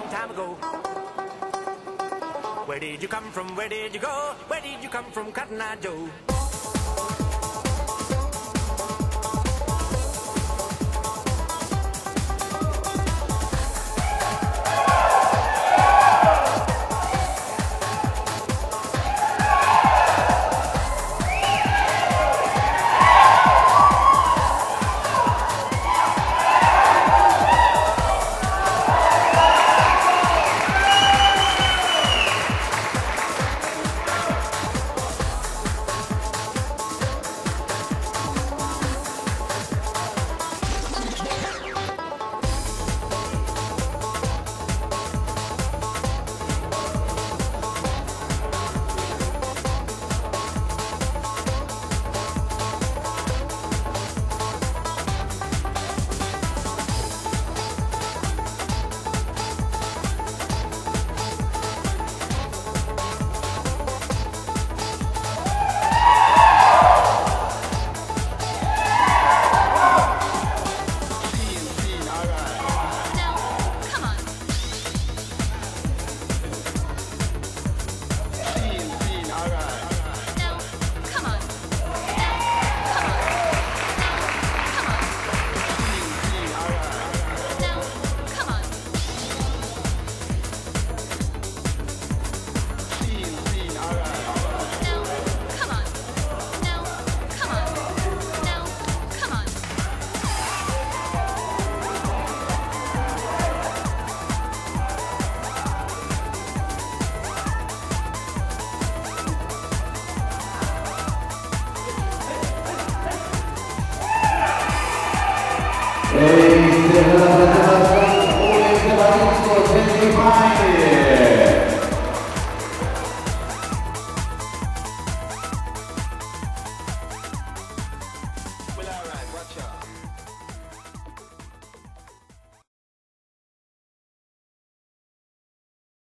never go. Where did you come from? Where did you go? Where did you come from, Cotton Eye Joe? Yeah.